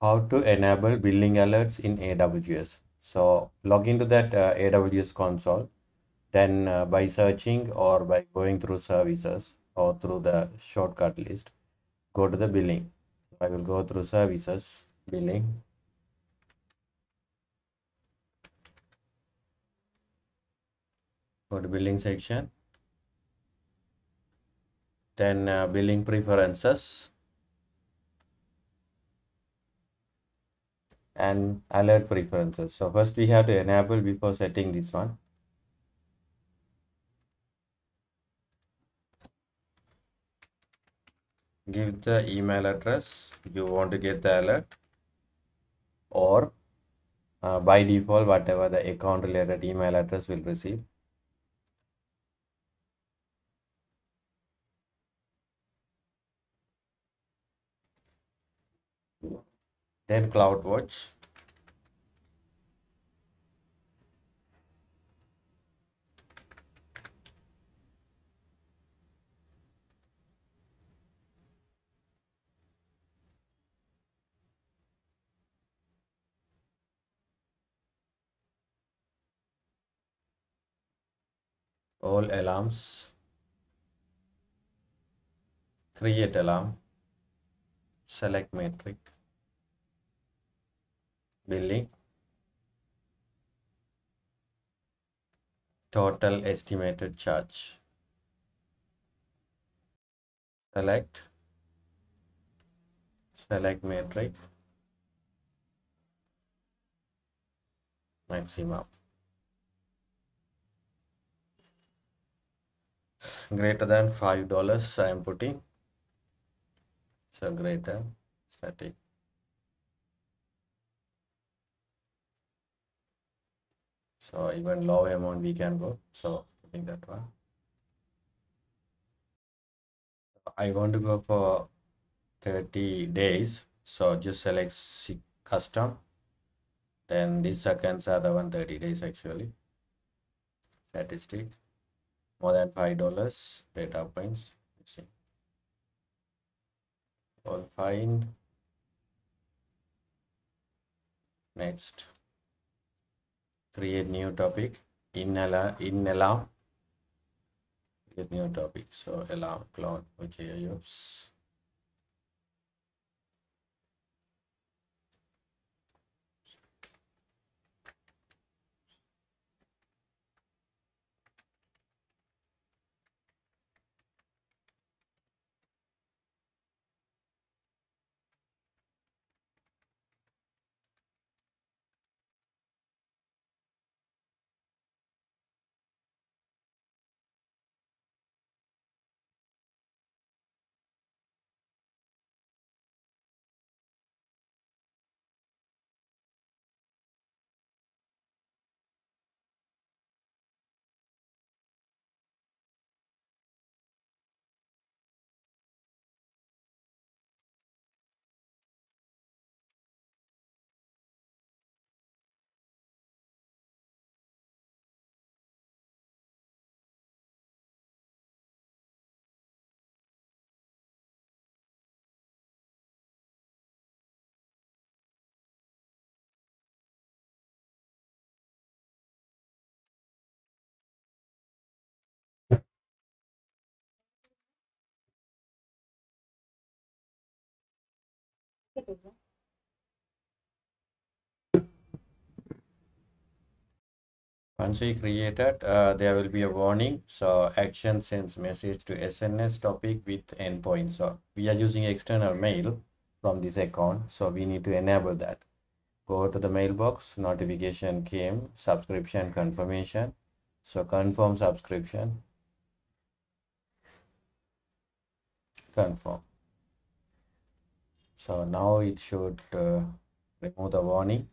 how to enable billing alerts in AWS. So log into that uh, AWS console. Then uh, by searching or by going through services or through the shortcut list, go to the billing. I will go through services, billing. Go to billing section. Then uh, billing preferences and alert preferences. So first we have to enable before setting this one. Give the email address you want to get the alert or uh, by default whatever the account related email address will receive. Then CloudWatch. all alarms. Create alarm. Select metric billing total estimated charge select select metric maximum greater than five dollars I am putting so greater static so even low amount we can go. So putting that one. I want to go for 30 days. So just select custom. Then these seconds are the 130 days actually. Statistic. More than five dollars. Data points. See. All fine. Next create new topic in alarm in alarm create new topic. So alarm cloud which I use Once we created, uh, there will be a warning. So action sends message to SNS topic with endpoint. So we are using external mail from this account. So we need to enable that. Go to the mailbox, notification came, subscription confirmation. So confirm subscription. Confirm. So now it should uh, remove the warning